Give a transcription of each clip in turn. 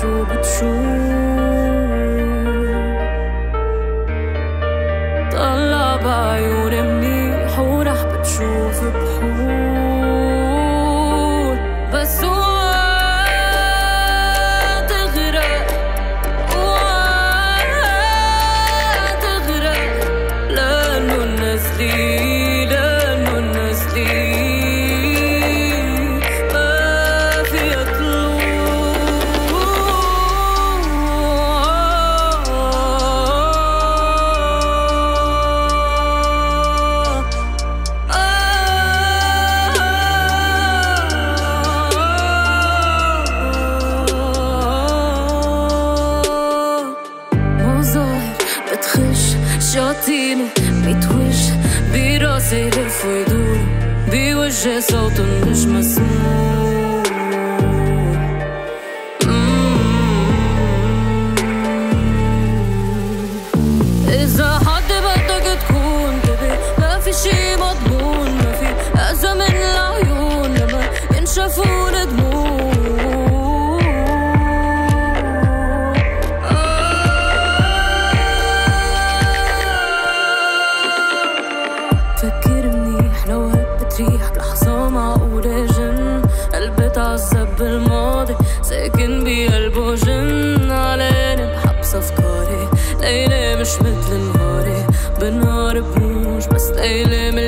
说不出。的了叭有。saída foi duro. Vi hoje é solto, mesmo assim. بتريح بلحظة معقولة جن. قلبي تعذب بالماضي ساكن بقلبه جن. عليني بحبس أفكاري ليلة مش مثل نهاري. بالنهار بموج بس ليلة مليان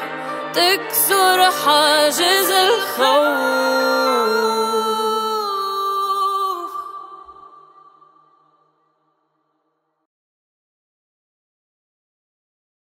تكسر حاجز الخوف.